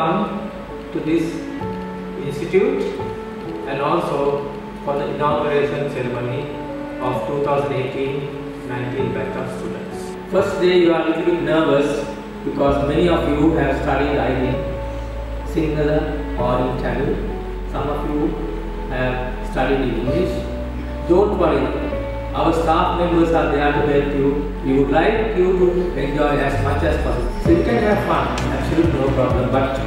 welcome to this institute and also for the inauguration ceremony of 2018-19 batch of students. First day you are a little bit nervous because many of you have studied either in Sinhala or in Tamil. Some of you have studied in English. Don't worry, our staff members are there to help you. We would like you to enjoy as much as possible. So you can have fun, absolutely no problem. But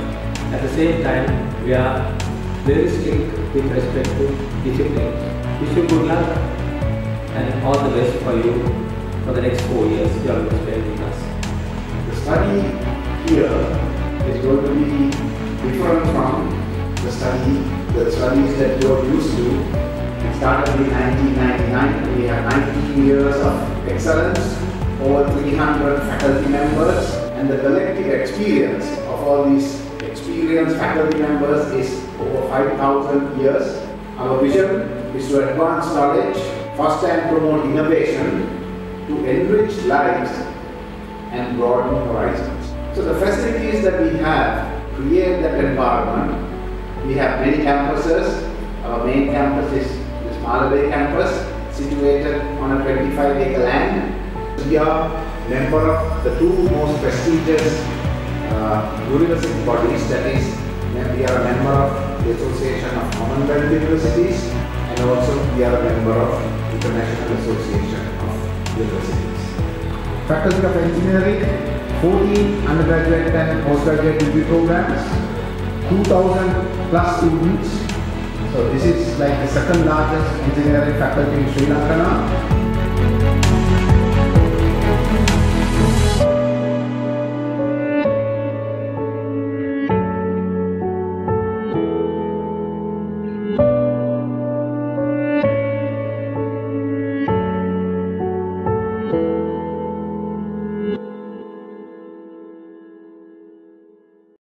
at the same time, we are very strict with respect to discipline. Wish you good luck and all the best for you for the next four years you are going to spend with us. The study here is going to be different from the study, the studies that you're used to. Started in 1999. We have 19 years of excellence, over 300 faculty members, and the collective experience of all these experienced faculty members is over 5,000 years. Our vision is to advance knowledge, foster and promote innovation, to enrich lives and broaden horizons. So the facilities that we have create that environment. We have many campuses. Our main campus is this Malabe campus, situated on a 25 acre land. We are member of the two most prestigious uh, university bodies, that is, we are a member of the Association of Commonwealth Universities and also we are a member of International Association of Universities. Faculty of Engineering, 14 undergraduate and postgraduate degree programs, 2000 plus students. So this is like the second largest engineering faculty in Sri Lanka now.